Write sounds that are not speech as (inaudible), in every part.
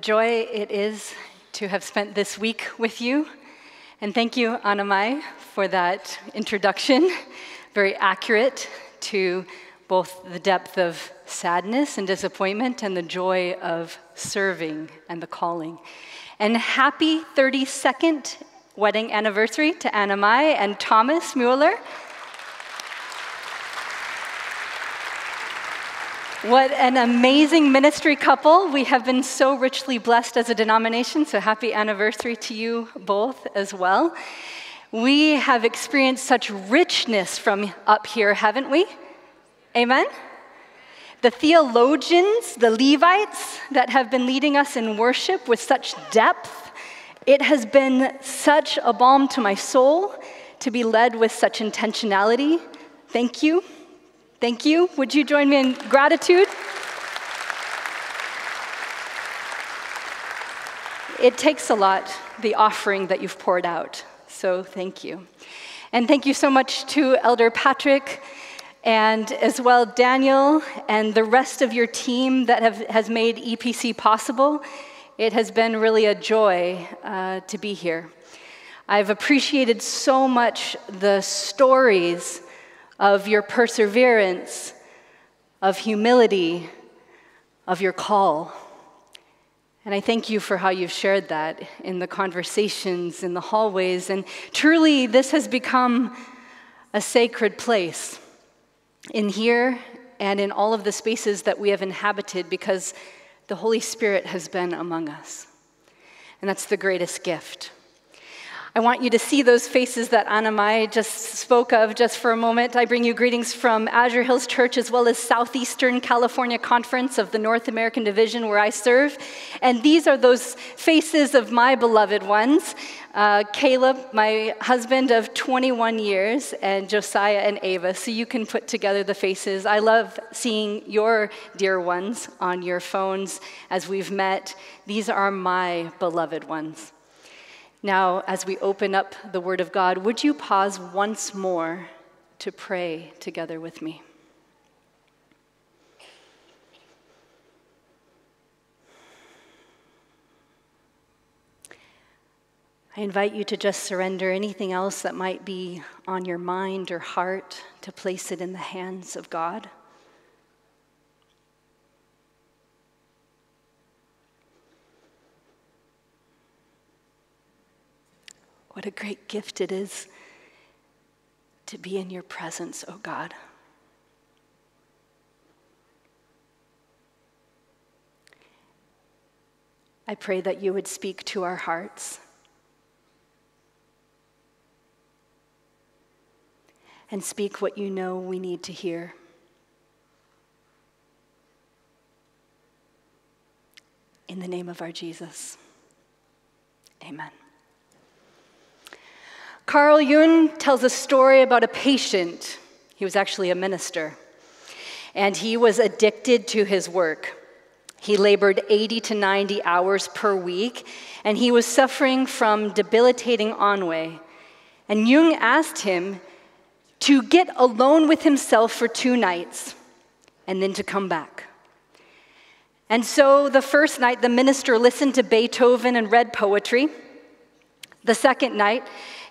joy it is to have spent this week with you. And thank you, Anamai, for that introduction. Very accurate to both the depth of sadness and disappointment and the joy of serving and the calling. And happy 32nd wedding anniversary to Anamai and Thomas Mueller. What an amazing ministry couple. We have been so richly blessed as a denomination, so happy anniversary to you both as well. We have experienced such richness from up here, haven't we? Amen? The theologians, the Levites that have been leading us in worship with such depth, it has been such a balm to my soul to be led with such intentionality. Thank you. Thank you. Would you join me in gratitude? It takes a lot, the offering that you've poured out. So thank you. And thank you so much to Elder Patrick and as well Daniel and the rest of your team that have, has made EPC possible. It has been really a joy uh, to be here. I've appreciated so much the stories of your perseverance, of humility, of your call. And I thank you for how you've shared that in the conversations, in the hallways. And truly, this has become a sacred place in here and in all of the spaces that we have inhabited because the Holy Spirit has been among us. And that's the greatest gift. I want you to see those faces that Anamai just spoke of just for a moment. I bring you greetings from Azure Hills Church as well as Southeastern California Conference of the North American Division where I serve. And these are those faces of my beloved ones. Uh, Caleb, my husband of 21 years, and Josiah and Ava. So you can put together the faces. I love seeing your dear ones on your phones as we've met. These are my beloved ones. Now, as we open up the Word of God, would you pause once more to pray together with me? I invite you to just surrender anything else that might be on your mind or heart to place it in the hands of God. What a great gift it is to be in your presence, oh God. I pray that you would speak to our hearts and speak what you know we need to hear. In the name of our Jesus, amen. Carl Jung tells a story about a patient. He was actually a minister, and he was addicted to his work. He labored 80 to 90 hours per week, and he was suffering from debilitating ennui. And Jung asked him to get alone with himself for two nights and then to come back. And so the first night, the minister listened to Beethoven and read poetry. The second night,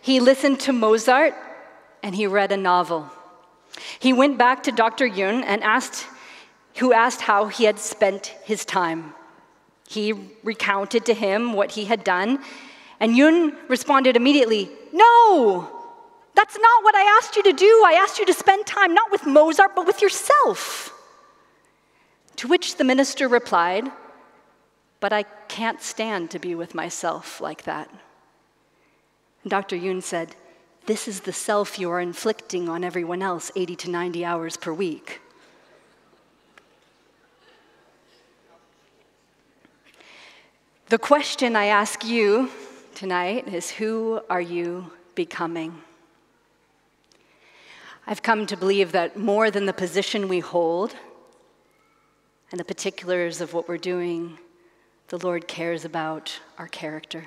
he listened to Mozart and he read a novel. He went back to Dr. Jung and asked, who asked how he had spent his time. He recounted to him what he had done, and Jung responded immediately, No, that's not what I asked you to do. I asked you to spend time not with Mozart, but with yourself. To which the minister replied, But I can't stand to be with myself like that. Dr. Jung said, This is the self you are inflicting on everyone else 80 to 90 hours per week. The question I ask you tonight is Who are you becoming? I've come to believe that more than the position we hold and the particulars of what we're doing, the Lord cares about our character.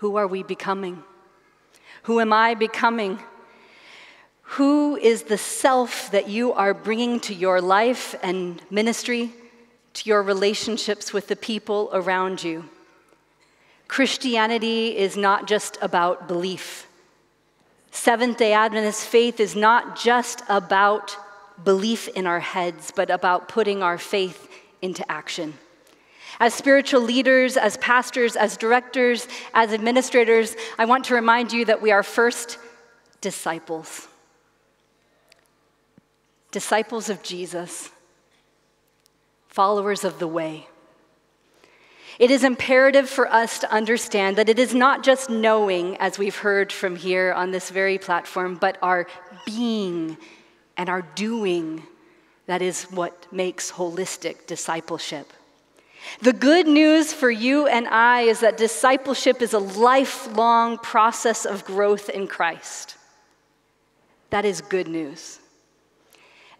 Who are we becoming? Who am I becoming? Who is the self that you are bringing to your life and ministry to your relationships with the people around you. Christianity is not just about belief. Seventh day Adventist faith is not just about belief in our heads, but about putting our faith into action. As spiritual leaders, as pastors, as directors, as administrators, I want to remind you that we are first disciples. Disciples of Jesus, followers of the way. It is imperative for us to understand that it is not just knowing, as we've heard from here on this very platform, but our being and our doing that is what makes holistic discipleship. The good news for you and I is that discipleship is a lifelong process of growth in Christ. That is good news.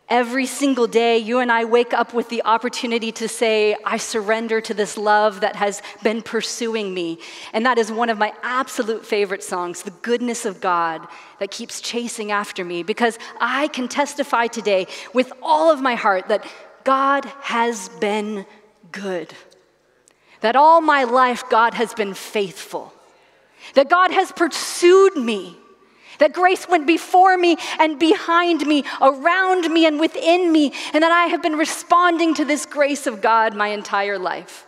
Every single day, you and I wake up with the opportunity to say, I surrender to this love that has been pursuing me. And that is one of my absolute favorite songs, The Goodness of God, that keeps chasing after me, because I can testify today with all of my heart that God has been good. That all my life, God has been faithful. That God has pursued me that grace went before me and behind me, around me and within me, and that I have been responding to this grace of God my entire life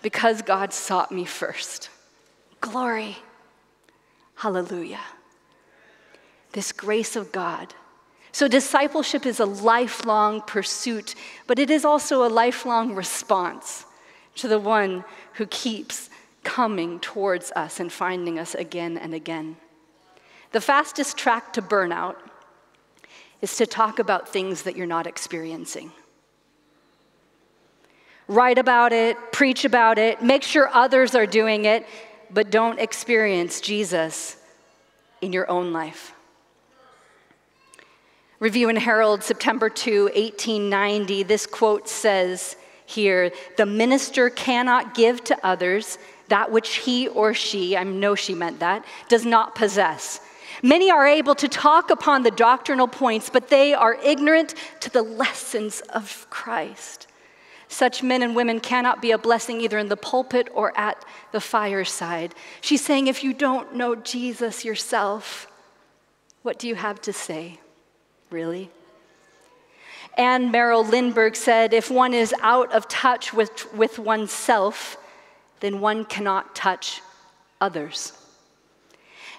because God sought me first. Glory. Hallelujah. This grace of God. So, discipleship is a lifelong pursuit, but it is also a lifelong response to the one who keeps coming towards us and finding us again and again. The fastest track to burnout is to talk about things that you're not experiencing. Write about it, preach about it, make sure others are doing it, but don't experience Jesus in your own life. Review and Herald, September 2, 1890, this quote says here The minister cannot give to others that which he or she, I know she meant that, does not possess. Many are able to talk upon the doctrinal points, but they are ignorant to the lessons of Christ. Such men and women cannot be a blessing either in the pulpit or at the fireside. She's saying, if you don't know Jesus yourself, what do you have to say? Really? Anne Morrow Lindbergh said, if one is out of touch with, with oneself, then one cannot touch others.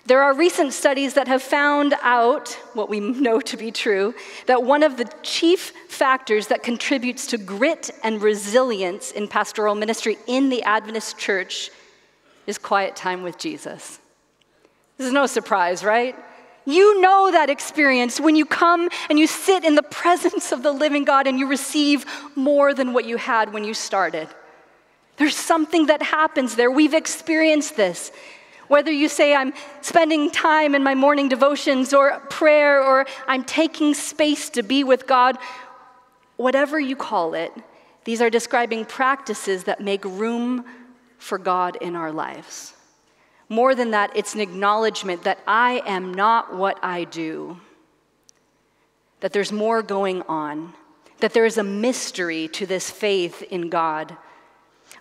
There are recent studies that have found out, what we (laughs) know to be true, that one of the chief factors that contributes to grit and resilience in pastoral ministry in the Adventist church is quiet time with Jesus. This is no surprise, right? You know that experience when you come and you sit in the presence of the living God and you receive more than what you had when you started. There's something that happens there. We've experienced this. Whether you say I'm spending time in my morning devotions or prayer or I'm taking space to be with God, whatever you call it, these are describing practices that make room for God in our lives. More than that, it's an acknowledgement that I am not what I do, that there's more going on, that there is a mystery to this faith in God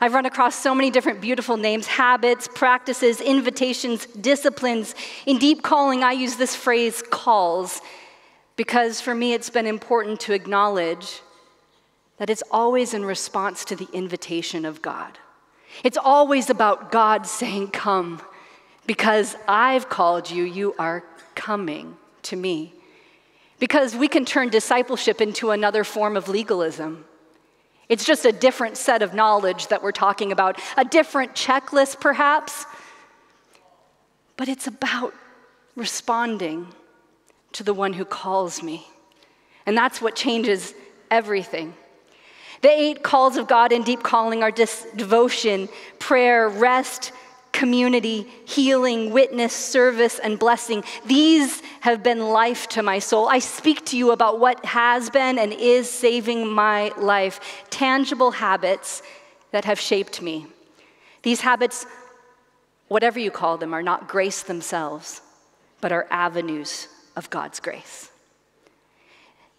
I've run across so many different beautiful names, habits, practices, invitations, disciplines. In deep calling, I use this phrase calls because for me it's been important to acknowledge that it's always in response to the invitation of God. It's always about God saying, Come, because I've called you, you are coming to me. Because we can turn discipleship into another form of legalism. It's just a different set of knowledge that we're talking about, a different checklist perhaps. But it's about responding to the one who calls me. And that's what changes everything. The eight calls of God in deep calling are dis- devotion, prayer, rest, community, healing, witness, service, and blessing. These have been life to my soul. I speak to you about what has been and is saving my life, tangible habits that have shaped me. These habits, whatever you call them, are not grace themselves, but are avenues of God's grace.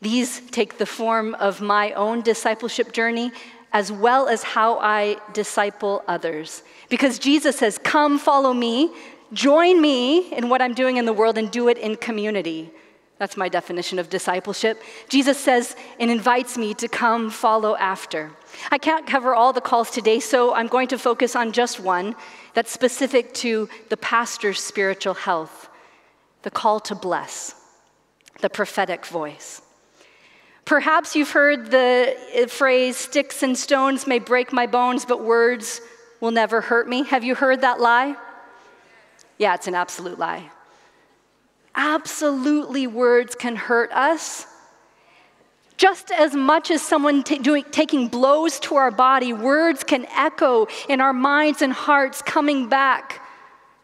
These take the form of my own discipleship journey as well as how I disciple others. Because Jesus says, Come, follow me, join me in what I'm doing in the world, and do it in community. That's my definition of discipleship. Jesus says and invites me to come follow after. I can't cover all the calls today, so I'm going to focus on just one that's specific to the pastor's spiritual health the call to bless, the prophetic voice. Perhaps you've heard the uh, phrase, sticks and stones may break my bones, but words will never hurt me. Have you heard that lie? Yeah, it's an absolute lie. Absolutely, words can hurt us. Just as much as someone t- doing, taking blows to our body, words can echo in our minds and hearts, coming back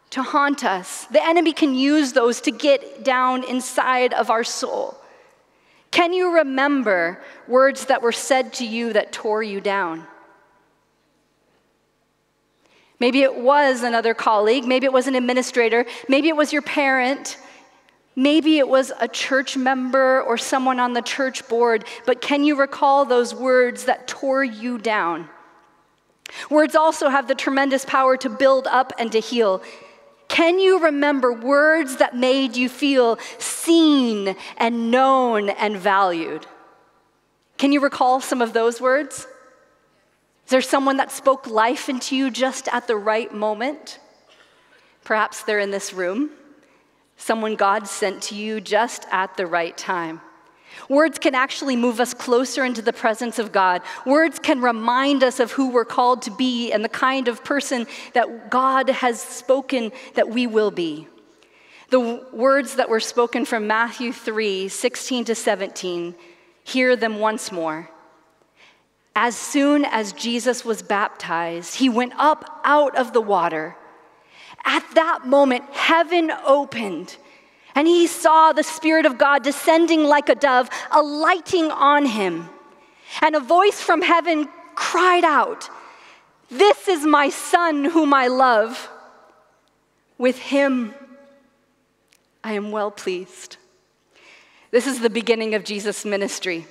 to haunt us. The enemy can use those to get down inside of our soul. Can you remember words that were said to you that tore you down? Maybe it was another colleague, maybe it was an administrator, maybe it was your parent, Maybe it was a church member or someone on the church board, but can you recall those words that tore you down? Words also have the tremendous power to build up and to heal. Can you remember words that made you feel seen and known and valued? Can you recall some of those words? Is there someone that spoke life into you just at the right moment? Perhaps they're in this room someone God sent to you just at the right time. Words can actually move us closer into the presence of God. Words can remind us of who we're called to be and the kind of person that God has spoken that we will be. The words that were spoken from Matthew 3 16 to 17, hear them once more. As soon as Jesus was baptized, he went up out of the water. At that moment, heaven opened, and he saw the Spirit of God descending like a dove, alighting on him. And a voice from heaven cried out, This is my Son whom I love. With him I am well pleased. This is the beginning of Jesus' ministry.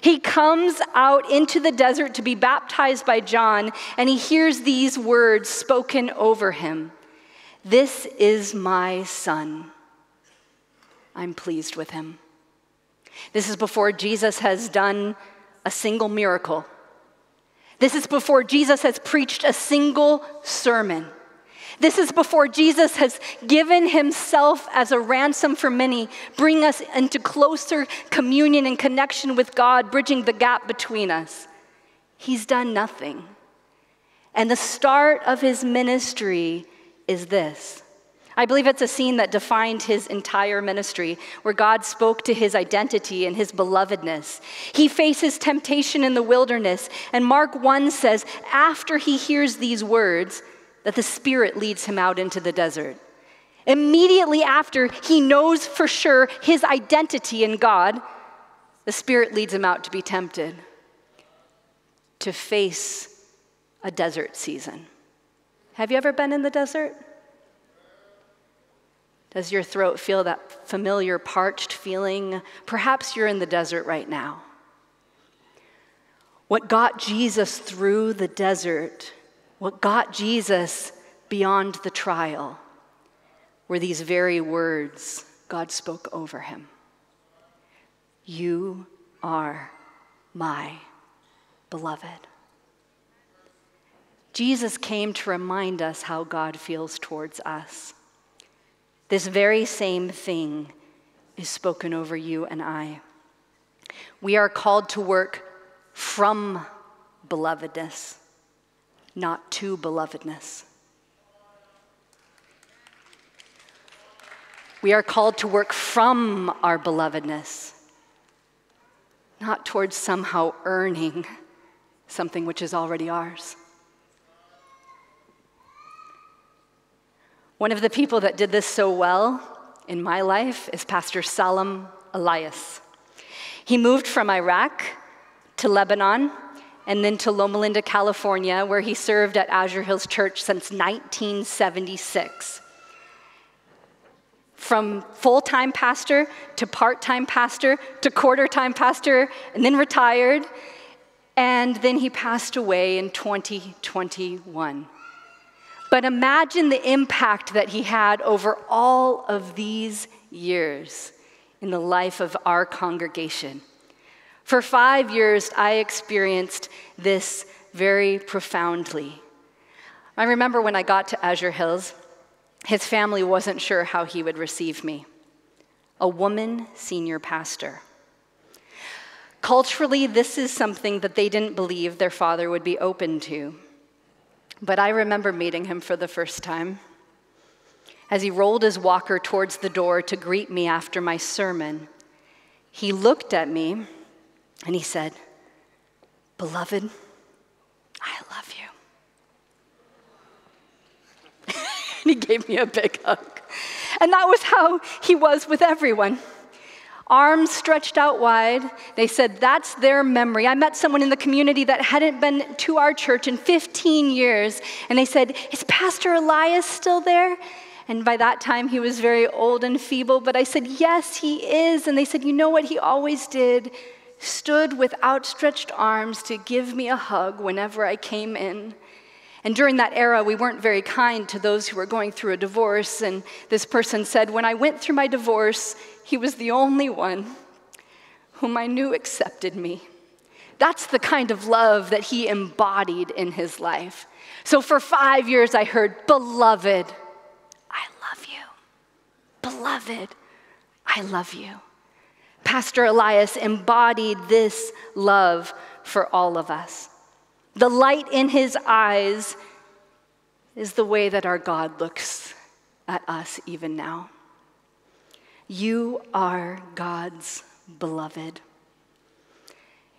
He comes out into the desert to be baptized by John, and he hears these words spoken over him this is my son. I'm pleased with him. This is before Jesus has done a single miracle. This is before Jesus has preached a single sermon. This is before Jesus has given himself as a ransom for many, bring us into closer communion and connection with God, bridging the gap between us. He's done nothing. And the start of his ministry is this. I believe it's a scene that defined his entire ministry, where God spoke to his identity and his belovedness. He faces temptation in the wilderness, and Mark 1 says, after he hears these words, that the Spirit leads him out into the desert. Immediately after he knows for sure his identity in God, the Spirit leads him out to be tempted, to face a desert season. Have you ever been in the desert? Does your throat feel that familiar parched feeling? Perhaps you're in the desert right now. What got Jesus through the desert, what got Jesus beyond the trial, were these very words God spoke over him You are my beloved. Jesus came to remind us how God feels towards us. This very same thing is spoken over you and I. We are called to work from belovedness, not to belovedness. We are called to work from our belovedness, not towards somehow earning something which is already ours. One of the people that did this so well in my life is Pastor Salam Elias. He moved from Iraq to Lebanon and then to Loma Linda, California, where he served at Azure Hills Church since 1976. From full time pastor to part time pastor to quarter time pastor, and then retired. and then he passed away in 2021. But imagine the impact that he had over all of these years in the life of our congregation. For five years, I experienced this very profoundly. I remember when I got to Azure Hills, his family wasn't sure how he would receive me. A woman senior pastor. Culturally, this is something that they didn't believe their father would be open to. But I remember meeting him for the first time. As he rolled his walker towards the door to greet me after my sermon, he looked at me and he said, Beloved, I love you. (laughs) and he gave me a big hug. And that was how he was with everyone arms stretched out wide. They said that's their memory. I met someone in the community that hadn't been to our church in 15 years, and they said, Is Pastor Elias still there? And by that time, he was very old and feeble, but I said, Yes, he is. And they said, You know what he always did? Stood with outstretched arms to give me a hug whenever I came in. And during that era, we weren't very kind to those who were going through a divorce. And this person said, When I went through my divorce, he was the only one whom I knew accepted me. That's the kind of love that he embodied in his life. So for five years, I heard, Beloved, I love you. Beloved, I love you. Pastor Elias embodied this love for all of us. The light in his eyes is the way that our God looks at us even now. You are God's beloved.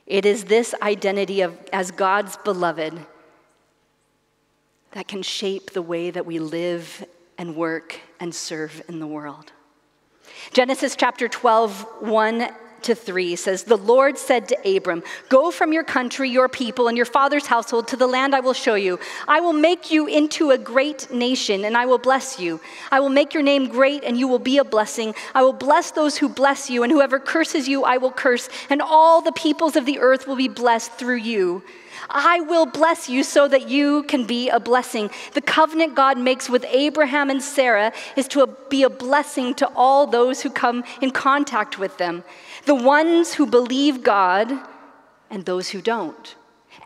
It is this identity of as God's beloved that can shape the way that we live and work and serve in the world. Genesis chapter 12, 1 to 3 says, The Lord said to Abram, Go from your country, your people, and your father's household to the land I will show you. I will make you into a great nation, and I will bless you. I will make your name great, and you will be a blessing. I will bless those who bless you, and whoever curses you, I will curse, and all the peoples of the earth will be blessed through you. I will bless you so that you can be a blessing. The covenant God makes with Abraham and Sarah is to be a blessing to all those who come in contact with them the ones who believe God and those who don't.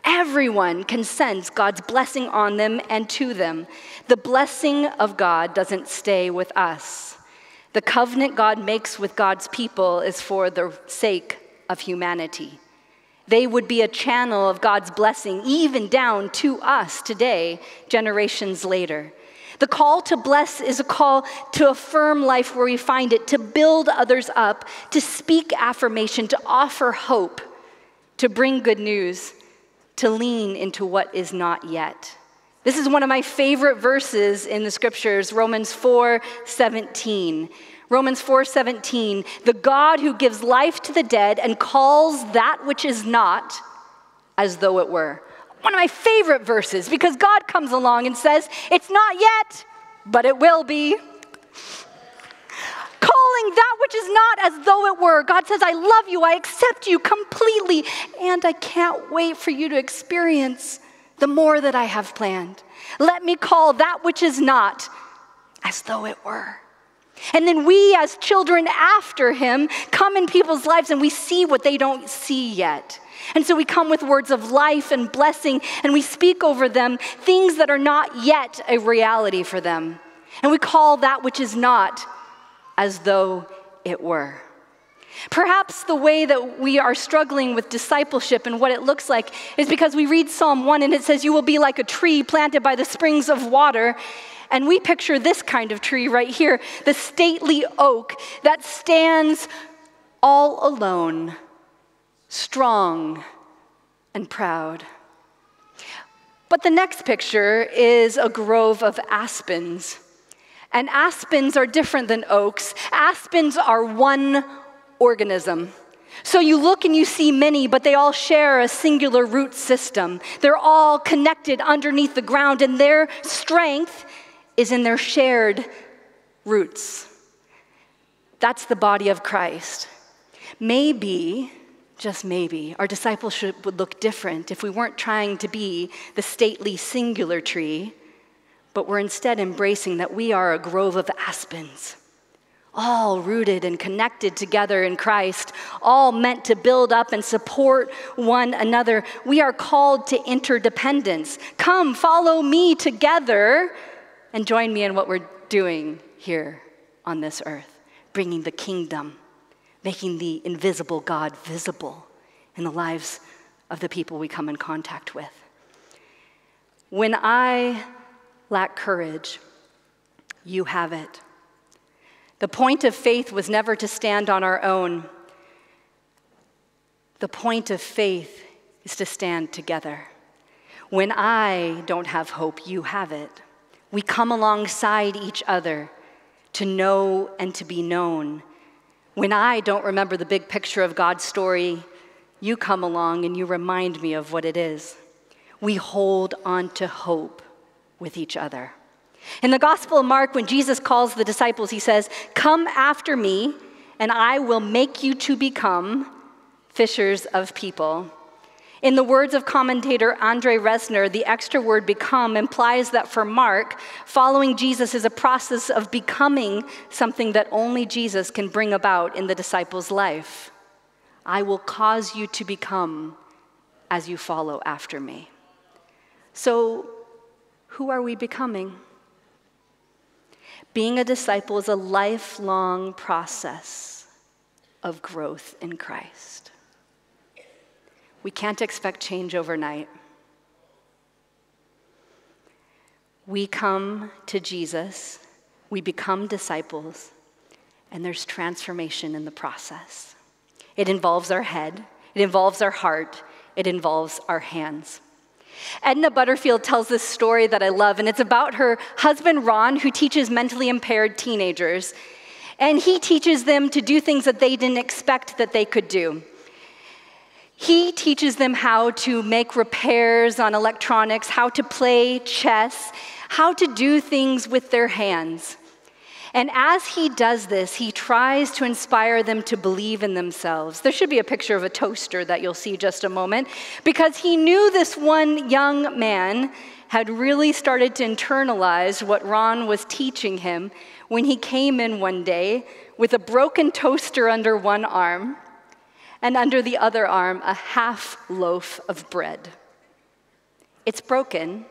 Everyone can sense God's blessing on them and to them. The blessing of God doesn't stay with us. The covenant God makes with God's people is for the sake of humanity. They would be a channel of God's blessing, even down to us today, generations later. The call to bless is a call to affirm life where we find it, to build others up, to speak affirmation, to offer hope, to bring good news, to lean into what is not yet. This is one of my favorite verses in the scriptures, Romans 4 17. Romans 4:17, the God who gives life to the dead and calls that which is not as though it were. One of my favorite verses because God comes along and says, "It's not yet, but it will be." Calling that which is not as though it were. God says, I love you, I accept you completely, and I can't wait for you to experience the more that I have planned. Let me call that which is not as though it were. And then we, as children after him, come in people's lives and we see what they don't see yet. And so we come with words of life and blessing and we speak over them things that are not yet a reality for them. And we call that which is not as though it were. Perhaps the way that we are struggling with discipleship and what it looks like is because we read Psalm 1 and it says, You will be like a tree planted by the springs of water. And we picture this kind of tree right here the stately oak that stands all alone, strong and proud. But the next picture is a grove of aspens. And aspens are different than oaks. Aspens are one organism. So you look and you see many, but they all share a singular root system. They're all connected underneath the ground, and their strength is in their shared roots. That's the body of Christ. Maybe just maybe, our discipleship would look different if we weren't trying to be the stately singular tree, but we're instead embracing that we are a grove of aspens, all rooted and connected together in Christ, all meant to build up and support one another. We are called to interdependence. Come, follow me together and join me in what we're doing here on this earth, bringing the kingdom making the invisible God visible in the lives of the people we come in contact with. When I lack courage, you have it. The point of faith was never to stand on our own. The point of faith is to stand together. When I don't have hope, you have it. We come alongside each other to know and to be known when I don't remember the big picture of God's story, you come along and you remind me of what it is. We hold on to hope with each other. In the Gospel of Mark, when Jesus calls the disciples, he says, Come after me, and I will make you to become fishers of people. In the words of commentator Andre Resner, the extra word become implies that for Mark, following Jesus is a process of becoming something that only Jesus can bring about in the disciple's life. I will cause you to become as you follow after me. So, who are we becoming? Being a disciple is a lifelong process of growth in Christ. We can't expect change overnight. We come to Jesus, we become disciples, and there's transformation in the process. It involves our head, it involves our heart, it involves our hands. Edna Butterfield tells this story that I love, and it's about her husband, Ron, who teaches mentally impaired teenagers. And he teaches them to do things that they didn't expect that they could do. He teaches them how to make repairs on electronics, how to play chess, how to do things with their hands. And as he does this, he tries to inspire them to believe in themselves. There should be a picture of a toaster that you'll see just a moment, because he knew this one young man had really started to internalize what Ron was teaching him when he came in one day with a broken toaster under one arm and under the other arm, a half loaf of bread. It's broken,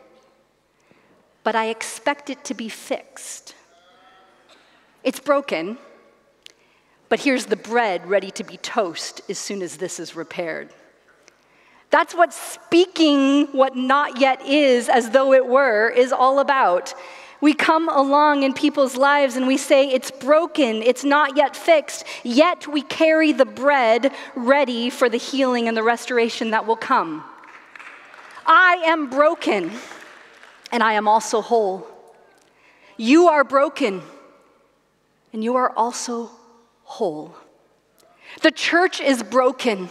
but I expect it to be fixed. It's broken, but here's the bread ready to be toast as soon as this is repaired. That's what speaking what not yet is as though it were is all about. We come along in people's lives and we say, It's broken, it's not yet fixed, yet we carry the bread ready for the healing and the restoration that will come. I am broken, and I am also whole. You are broken, and you are also whole. The church is broken,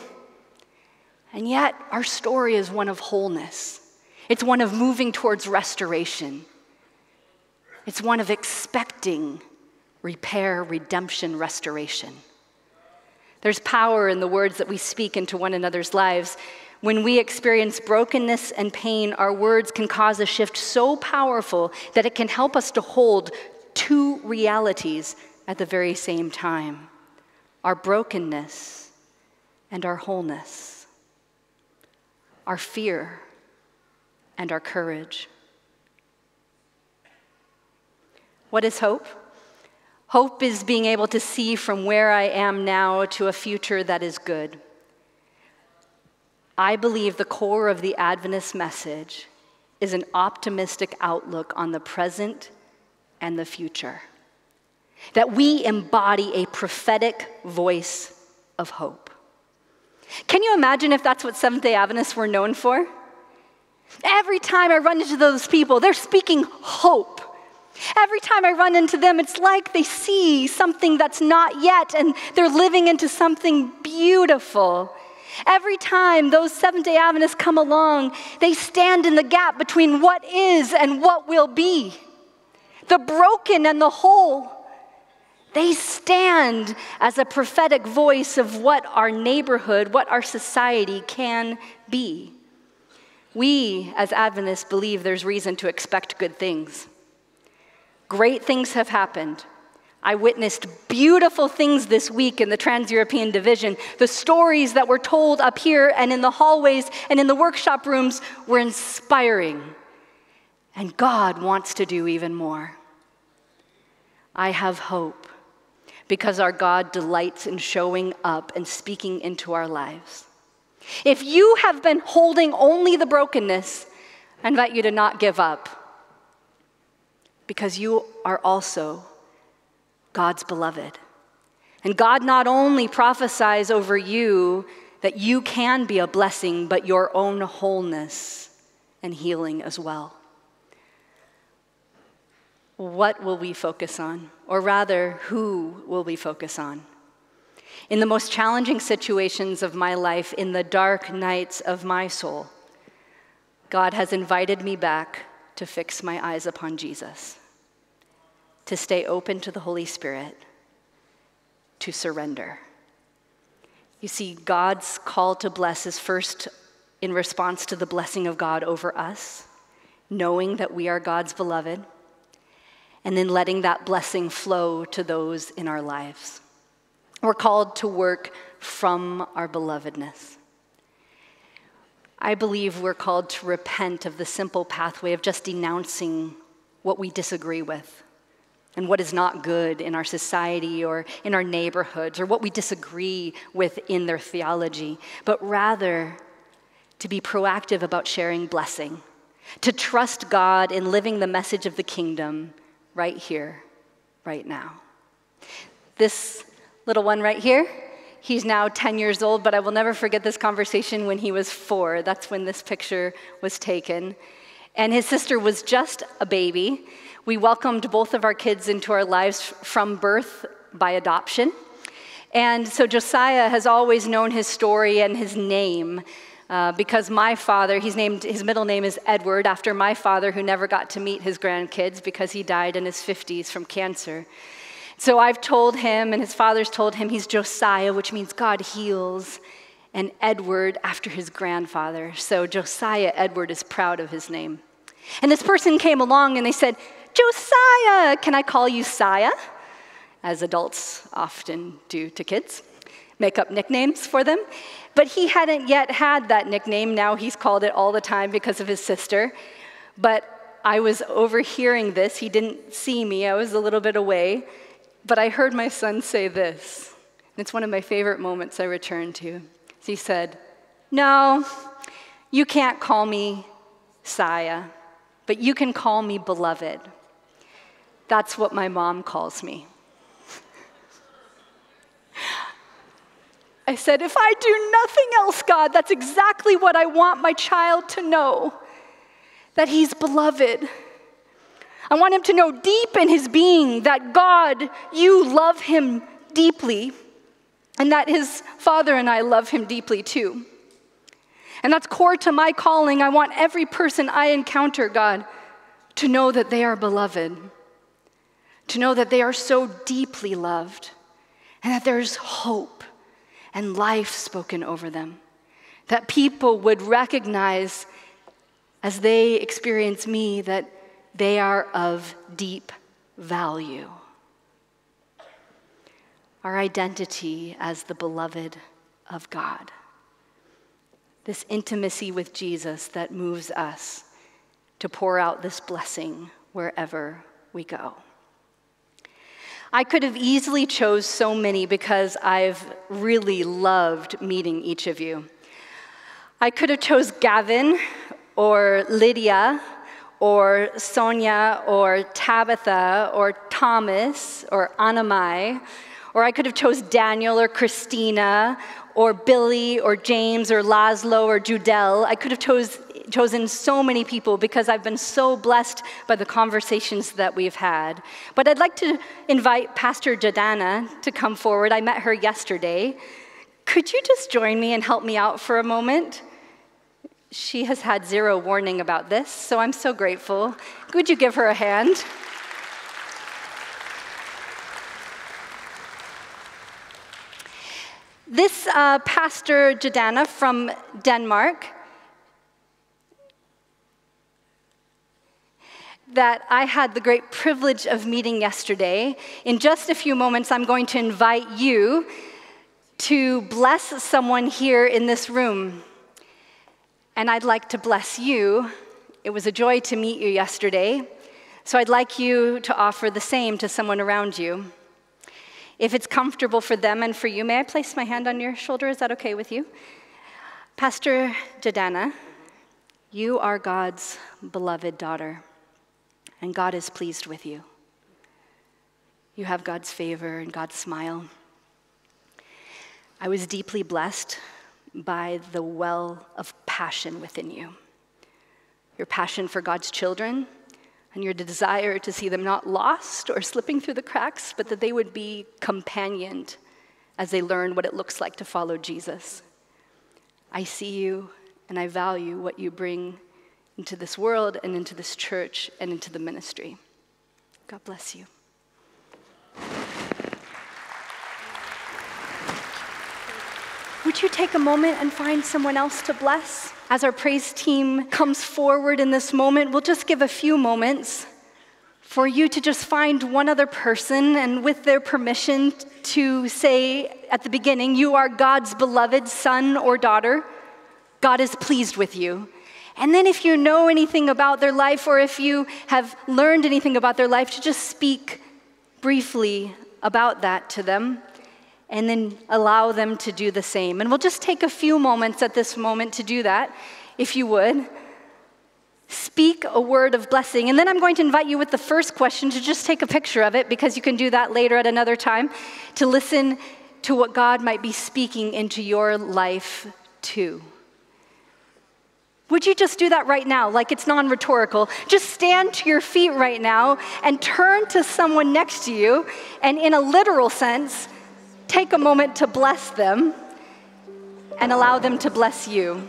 and yet our story is one of wholeness. It's one of moving towards restoration. It's one of expecting repair, redemption, restoration. There's power in the words that we speak into one another's lives. When we experience brokenness and pain, our words can cause a shift so powerful that it can help us to hold two realities at the very same time our brokenness and our wholeness, our fear and our courage. What is hope? Hope is being able to see from where I am now to a future that is good. I believe the core of the Adventist message is an optimistic outlook on the present and the future. That we embody a prophetic voice of hope. Can you imagine if that's what Seventh day Adventists were known for? Every time I run into those people, they're speaking hope. Every time I run into them, it's like they see something that's not yet and they're living into something beautiful. Every time those Seventh day Adventists come along, they stand in the gap between what is and what will be, the broken and the whole. They stand as a prophetic voice of what our neighborhood, what our society can be. We, as Adventists, believe there's reason to expect good things. Great things have happened. I witnessed beautiful things this week in the Trans European Division. The stories that were told up here and in the hallways and in the workshop rooms were inspiring. And God wants to do even more. I have hope because our God delights in showing up and speaking into our lives. If you have been holding only the brokenness, I invite you to not give up because you are also God's beloved. And God not only prophesies over you that you can be a blessing, but your own wholeness and healing as well. What will we focus on? Or rather, who will we focus on? In the most challenging situations of my life, in the dark nights of my soul, God has invited me back to fix my eyes upon Jesus to stay open to the Holy Spirit, to surrender. You see, God's call to bless is first in response to the blessing of God over us, knowing that we are God's beloved, and then letting that blessing flow to those in our lives. We're called to work from our belovedness. I believe we're called to repent of the simple pathway of just denouncing what we disagree with and what is not good in our society or in our neighborhoods or what we disagree with in their theology, but rather to be proactive about sharing blessing, to trust God in living the message of the kingdom right here, right now. This little one right here, he's now 10 years old, but I will never forget this conversation when he was four. That's when this picture was taken. And his sister was just a baby. We welcomed both of our kids into our lives from birth by adoption. And so Josiah has always known his story and his name. Uh, because my father, he's named, his middle name is Edward, after my father, who never got to meet his grandkids because he died in his 50s from cancer. So I've told him, and his father's told him, he's Josiah, which means God heals, and Edward after his grandfather. So Josiah Edward is proud of his name. And this person came along and they said, Josiah, can I call you Saya? As adults often do to kids, make up nicknames for them. But he hadn't yet had that nickname. Now he's called it all the time because of his sister. But I was overhearing this. He didn't see me, I was a little bit away. But I heard my son say this. It's one of my favorite moments I return to. He said, No, you can't call me Saya, but you can call me beloved. That's what my mom calls me. I said, if I do nothing else, God, that's exactly what I want my child to know that he's beloved. I want him to know deep in his being that God, you love him deeply, and that his father and I love him deeply too. And that's core to my calling. I want every person I encounter, God, to know that they are beloved to know that they are so deeply loved and that there's hope and life spoken over them. That people would recognize as they experience me that they are of deep value. Our identity as the beloved of God. This intimacy with Jesus that moves us to pour out this blessing wherever we go. I could have easily chose so many because I've really loved meeting each of you. I could have chose Gavin or Lydia or Sonia or Tabitha or Thomas or Anamai, or I could have chose Daniel or Christina or Billy or James or Laszlo or Judel. I could have chose chosen so many people because I've been so blessed by the conversations that we've had. But I'd like to invite Pastor Jadana to come forward. I met her yesterday. Could you just join me and help me out for a moment? She has had zero warning about this, so I'm so grateful. Would you give her a hand? This uh, Pastor Jadana from Denmark that I had the great privilege of meeting yesterday. In just a few moments, I'm going to invite you to bless someone here in this room. And I'd like to bless you. It was a joy to meet you yesterday. So I'd like you to offer the same to someone around you. If it's comfortable for them and for you, may I place my hand on your shoulder? Is that okay with you? Pastor Jadana, you are God's beloved daughter and God is pleased with you. You have God's favor and God's smile. I was deeply blessed by the well of passion within you your passion for God's children and your desire to see them not lost or slipping through the cracks, but that they would be companioned as they learn what it looks like to follow Jesus. I see you and I value what you bring into this world and into this church and into the ministry. God bless you. Would you take a moment and find someone else to bless? As our praise team comes forward in this moment, we'll just give a few moments for you to just find one other person and, with their permission, to say at the beginning, You are God's beloved son or daughter. God is pleased with you. And then, if you know anything about their life or if you have learned anything about their life, to just speak briefly about that to them and then allow them to do the same. And we'll just take a few moments at this moment to do that, if you would. Speak a word of blessing. And then I'm going to invite you with the first question to just take a picture of it because you can do that later at another time to listen to what God might be speaking into your life too. Would you just do that right now, like it's non rhetorical? Just stand to your feet right now and turn to someone next to you, and in a literal sense, take a moment to bless them and allow them to bless you.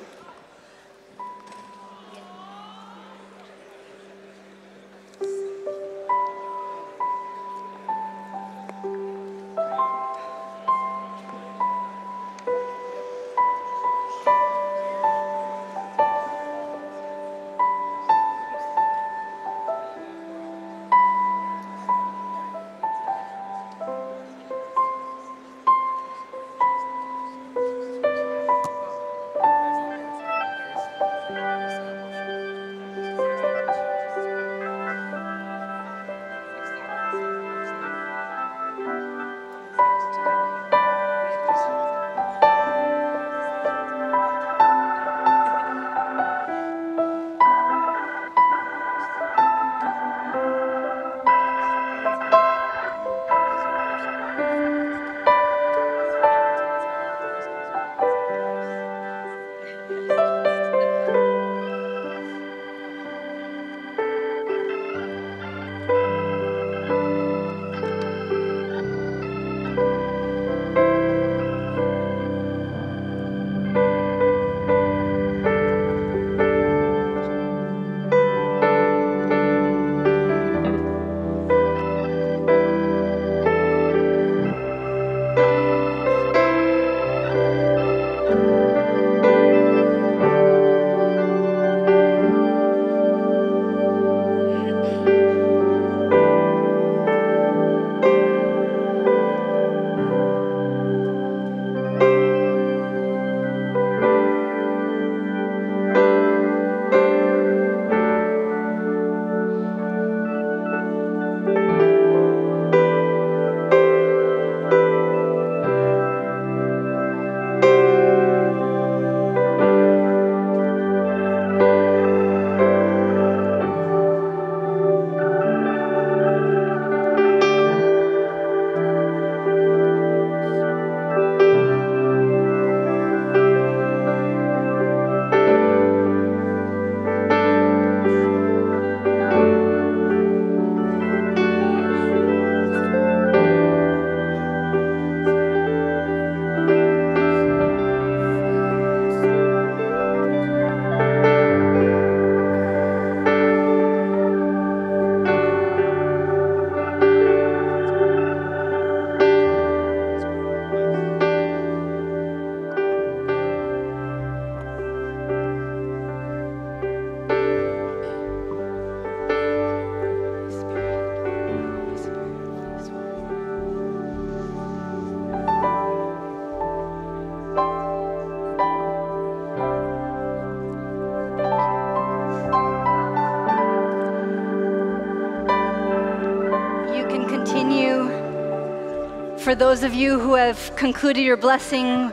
Those of you who have concluded your blessing,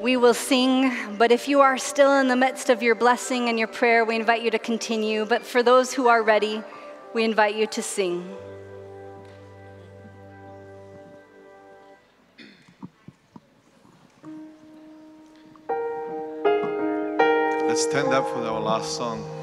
we will sing. But if you are still in the midst of your blessing and your prayer, we invite you to continue. But for those who are ready, we invite you to sing. Let's stand up for our last song.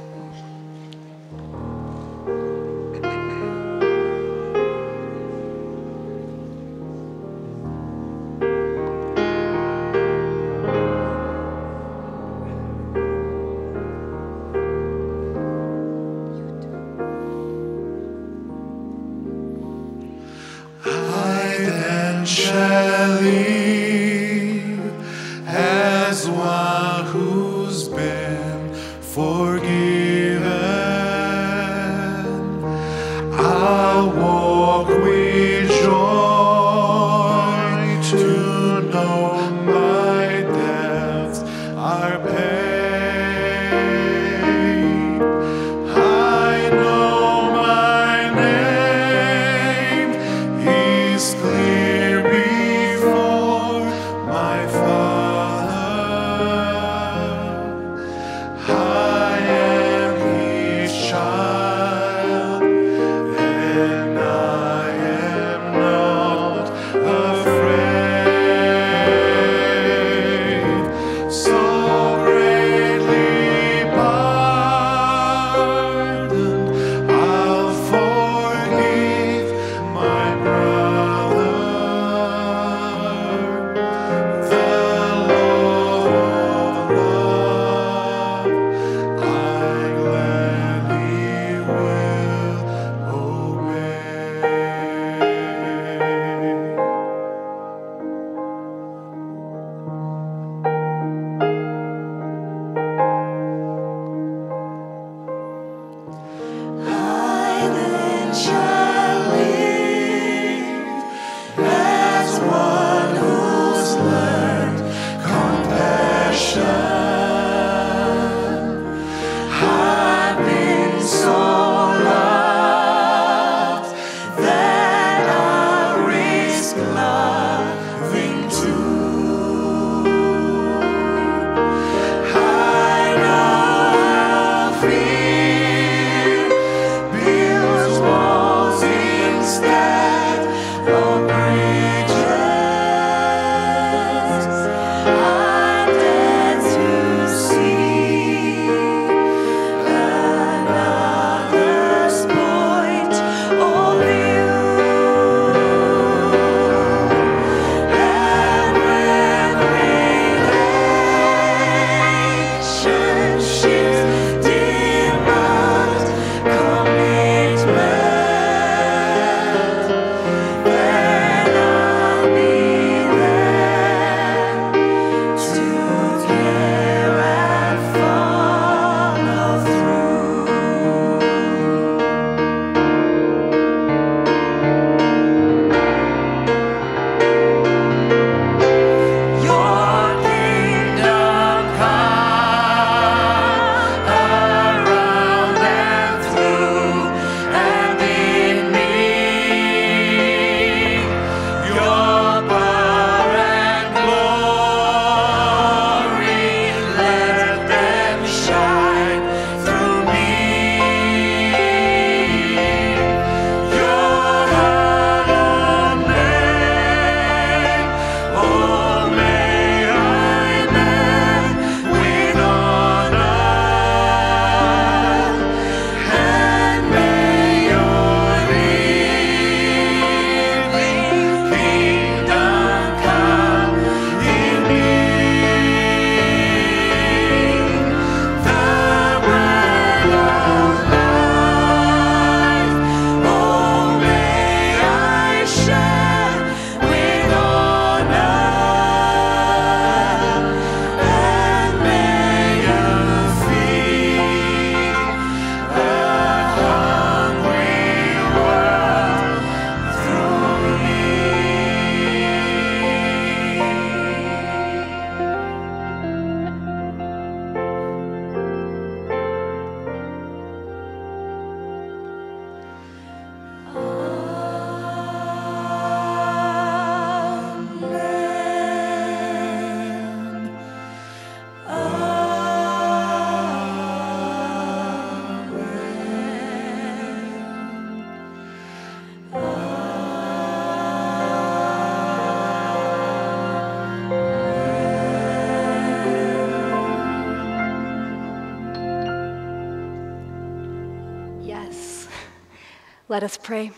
Let us pray.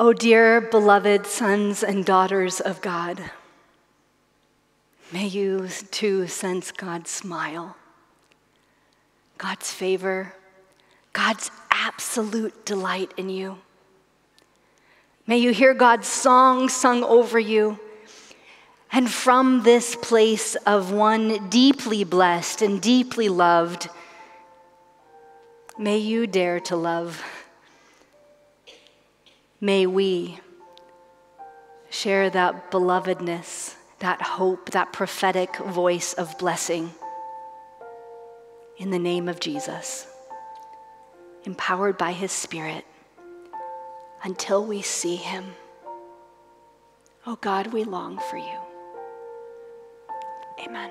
O dear beloved sons and daughters of God, may you too sense God's smile, God's favor, God's absolute delight in you. May you hear God's song sung over you. And from this place of one deeply blessed and deeply loved, may you dare to love. May we share that belovedness, that hope, that prophetic voice of blessing in the name of Jesus, empowered by his Spirit until we see him. Oh God, we long for you. Amen.